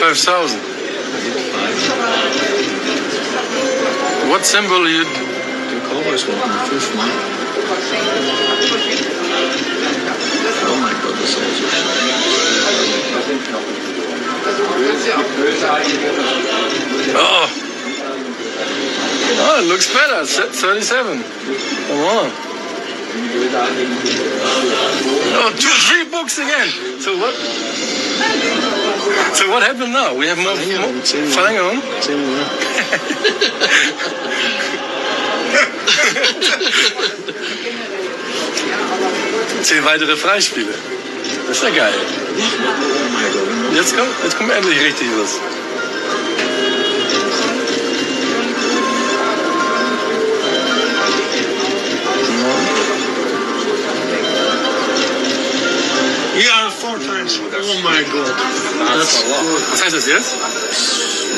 25,000. What symbol you... The Cowboys won the fifth one. Oh my God, ist so Oh! Oh, it looks better. Se- 37. Come on. Oh, two, three books again. So what? So what happened now? We have more, Verlängerung. Verlängerung. Zehn weitere Freispiele. Das ist ja geil. Jetzt kommt, jetzt kommt endlich richtig was. Oh my god. That's, That's a lot. What size is this?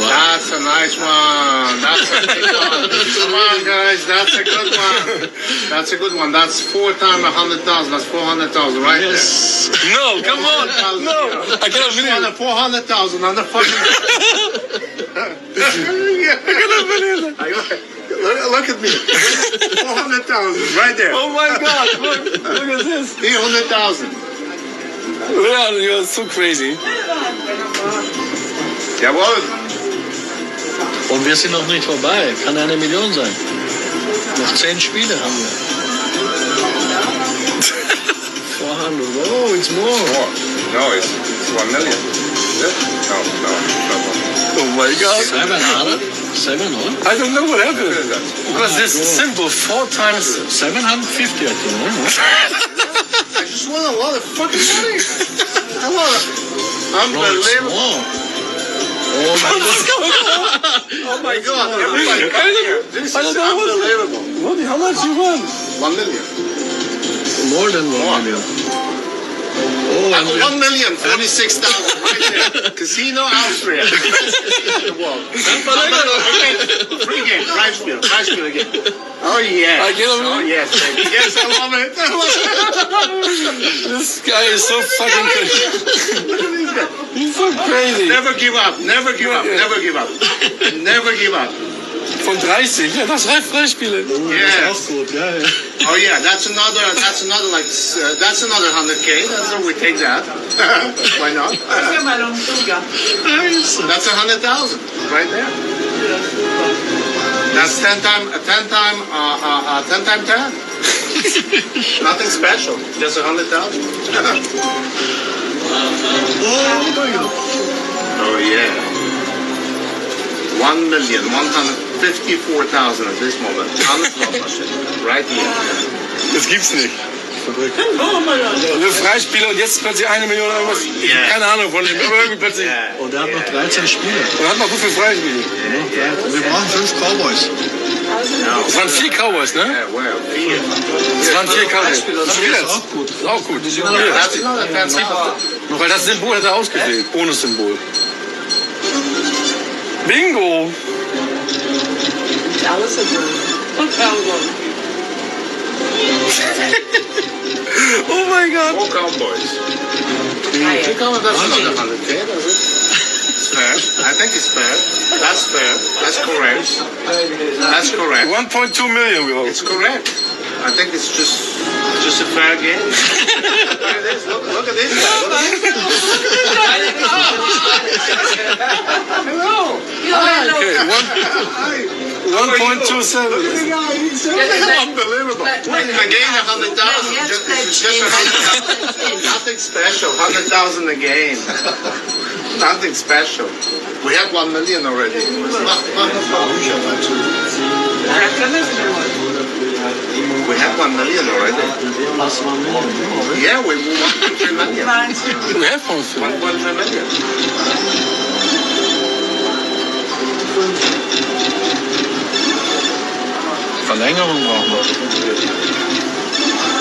Wow. That's a nice one. That's a good one. Come on, guys. That's a good one. That's a good one. That's four times a hundred thousand. That's four hundred thousand, right yes. there. No, come on. no, yeah. I cannot believe. Under four hundred thousand, under fucking. I cannot believe it. Look, at me. 400,000 right there. Oh my god, look, look at this. Three hundred thousand. Du bist so crazy. Jawohl. Und wir sind noch nicht vorbei. Kann eine Million sein. Noch zehn Spiele haben wir. 400. Oh, it's more. More. No, it's, it's one million. Is it? No, no, no. Oh my God. Seven, hundred? Seven, or? I don't know what happened. Because oh this God. simple four times. 750, I think. I just won a lot of fucking money. I won. No, it's Unbelievable. Oh more. Oh my God. Oh my God. Everybody come here. This I is don't know unbelievable. What, how much you won? One million. More than one million. Oh, we One million forty-six thousand right there. Casino Austria. the world. Again, Free game. Prize spiel. Prize spiel again. Oh yeah. I get a Oh yes, baby. Yes, I love it. I love it. This guy is so fucking crazy. Look at these guys. He's so crazy. Never give up. Never give up. Never give up. Never give up. Von 30, ja, das reicht Freispiele. Yes. auch gut, ja, ja. Oh yeah, that's another. That's another like. Uh, that's another hundred k. That's we take that. Why not? that's a hundred thousand right there. That's ten time. uh, Ten time. Uh, uh, uh, ten time ten. Nothing special. Just a hundred thousand. oh yeah. One million one hundred fifty-four thousand at this moment. Alles Lottership. Right here. Das gibt's nicht. Eine Freispiele und jetzt plötzlich eine Million. Ich Yeah. keine Ahnung von dem, aber irgendwie plötzlich. Und er hat noch 13 Spiele. Und hat noch so viele Freispiele. Wir brauchen fünf Cowboys. Es waren vier Cowboys, ne? Yeah. Es waren vier Cowboys. Das ist auch gut. Das ist auch gut. That's another ten Weil das Symbol hat er ausgewählt. Ohne Symbol. Bingo! Alles ist Oh mein Gott! Four Cowboys. Four Cowboys, that's another hundred K, does it? Fair. I think it's fair. That's fair. That's correct. That's correct. 1.2 million we It's correct. I think it's just just a fair game. look at this. Look, look at this. guy. Look at this. Hello. Okay, one, Hi. 1.27. Unbelievable. A hundred thousand. Just, it's just a hundred thousand. Nothing special. Hundred thousand again. Nothing special. We have one million already. We have one million already. Yeah, we point three million. We have one for One point three million. Verlängerung wir.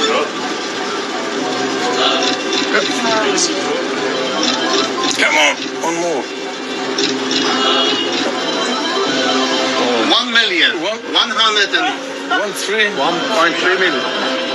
Ja. Come on, one more. Oh. One million. One hundred and one. Three. One point three million.